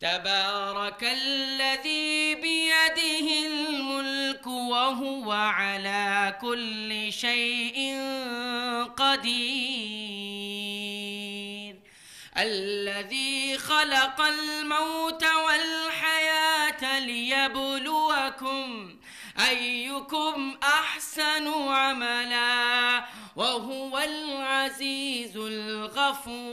تبارك الذي بيده الملك وهو على على كل شيء قدير. الذي خلق الموت والحياة ليبلوكم أيكم أحسن عملا وهو العزيز الغفور.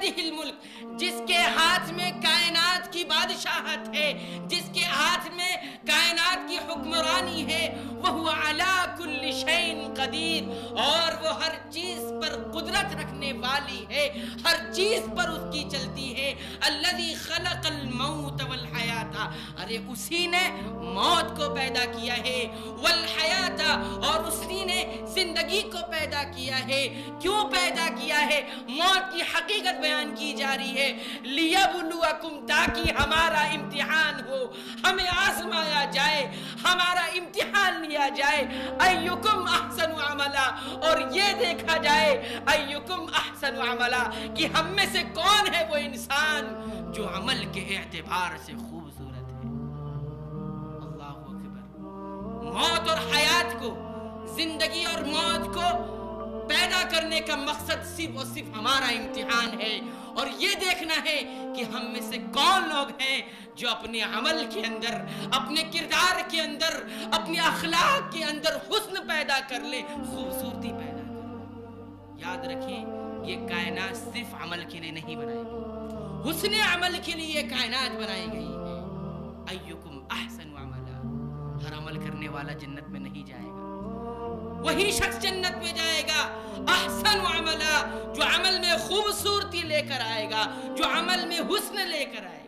بيده الملک جس کے ہاتھ میں کائنات کی بادشاہت ہے، جس کے ہاتھ میں کائنات کی حکمرانی ہے وہ علا کل شین قدیر، اور وہ ہر چیز پر قدرت رکھنے والی ہے، ہر چیز پر اس کی چلتی ہے الذي خلق الموت والحیات ارے اسی نے موت کو پیدا کیا ہے والحیات زندگی کو پیدا کیا ہے؟ کیوں پیدا کیا ہے؟ موت کی حقیقت بیان کی جا رہی ہے۔ لیبلوکم، تاکہ ہمارا امتحان ہو۔ ہمیں آزمایا جائے، ہمارا امتحان لیا جائے۔ ایکم احسن عملا۔ اور یہ دیکھا جائے، ایکم احسن عملا، کہ ہم میں سے کون ہے وہ انسان جو عمل کے اعتبار سے خوبصورت ہے۔ اللہ اکبر۔ موت اور حیات کو زندگی اور موت کو پیدا کرنے کا مقصد صرف اور صرف ہمارا امتحان ہے۔ اور یہ دیکھنا ہے کہ ہم میں سے کون لوگ ہیں جو اپنے عمل کے اندر، اپنے کردار کے اندر، اپنے اخلاق کے اندر حسن پیدا کر لے، خوبصورتی پیدا کر لے۔ یاد رکھیں، یہ کائنات صرف عمل کے لیے نہیں بنائی گئی۔ حسن عمل کے لیے یہ کائنات بنائی گئی ہے۔ ایکم احسن عملا۔ ہر عمل کرنے والا جنت میں نہیں۔ وہی شخص جنت میں جائے گا، احسن عملہ جو عمل میں خوبصورتی لے کر آئے گا، جو عمل میں حسن لے کر آئے گا۔